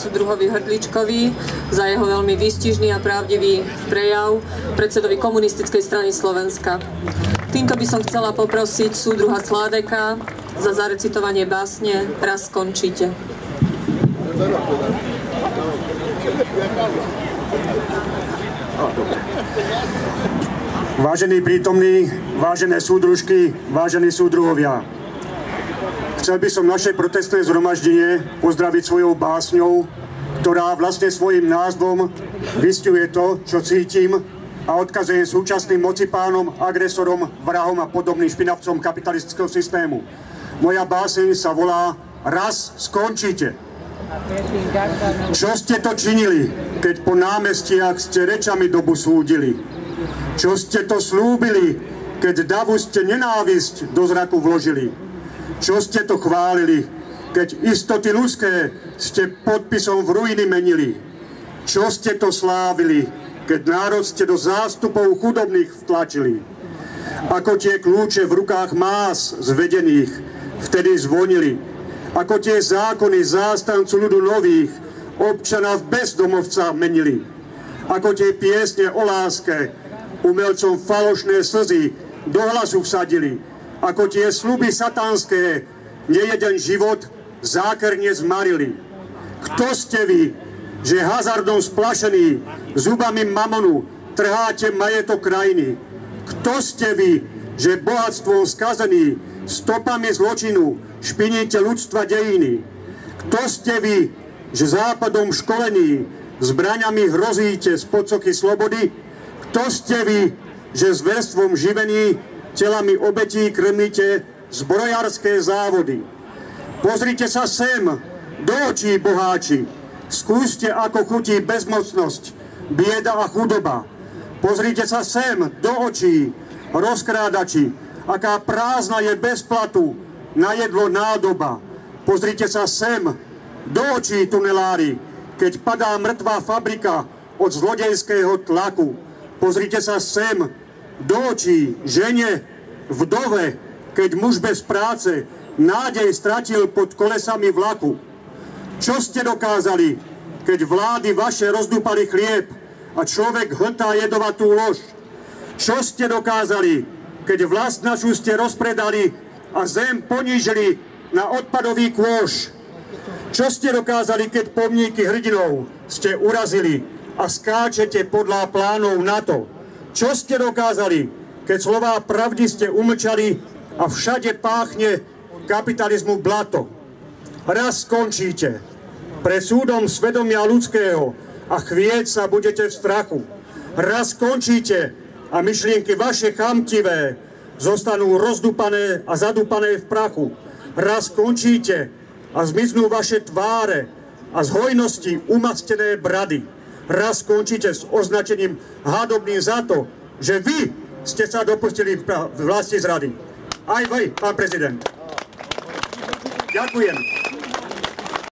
Súdruhovi Hrdličkovi za jeho veľmi výstižný a pravdivý prejav predsedovi komunistickej strany Slovenska. Týmto by som chcela poprosiť súdruha Sládeka za zarecitovanie básne Raz skončíte. Vážení prítomní, vážené súdružky, vážení súdruhovia. Chcel by som naše protestné zhromaždenie pozdraviť svojou básňou, ktorá vlastne svojim názvom vystuje to, čo cítim a odkazuje súčasným mocipánom, agresorom, vrahom a podobným špinavcom kapitalistického systému. Moja báseň sa volá Raz skončíte. Čo ste to činili, keď po námestiach ste rečami dobu súdili? Čo ste to slúbili, keď davu ste nenávisť do zraku vložili? Čo ste to chválili, keď istoty ľudské ste podpisom v ruiny menili? Čo ste to slávili, keď národ ste do zástupov chudobných vtlačili? Ako tie kľúče v rukách más zvedených vtedy zvonili, ako tie zákony zástancu ľudu nových občana v bezdomovca menili, ako tie piesne o láske umelcom falošné slzy do hlasu vsadili, ako tie sluby satánske nejeden život zákerne zmarili. Kto ste vy, že hazardom splašený zubami mamonu trháte majetok krajiny? Kto ste vy, že bohatstvom skazený stopami zločinu špiníte ľudstva dejiny? Kto ste vy, že západom školení zbraňami hrozíte z podsoky slobody? Kto ste vy, že s verstvom živení telami obetí krmíte zbrojarské závody? Pozrite sa sem, do očí boháči. Skúste, ako chutí bezmocnosť, bieda a chudoba. Pozrite sa sem, do očí, rozkrádači, aká prázdna je bez platu na jedlo nádoba. Pozrite sa sem, do očí, tunelári, keď padá mŕtvá fabrika od zlodejského tlaku. Pozrite sa sem, do očí, žene, vdove, keď muž bez práce nádej stratil pod kolesami vlaku. Čo ste dokázali, keď vlády vaše rozdúpali chlieb a človek hltá jedovatú lož? Čo ste dokázali, keď vlast našu ste rozpredali a zem ponížili na odpadový kôž? Čo ste dokázali, keď pomníky hrdinov ste urazili a skáčete podľa plánov NATO. Čo ste dokázali, keď slová pravdy ste umlčali a všade páchne kapitalizmu blato? Raz skončíte. Pre súdom svedomia ľudského a chvieť sa budete v strachu. Raz skončíte a myšlienky vaše chamtivé zostanú rozdupané a zadupané v prachu. Raz skončíte a zmiznú vaše tváre a z hojnosti umastené brady raz skončíte s označením hádobným za to, že vy ste sa dopustili vlasti zrady. Aj vy, pán prezident. Ďakujem.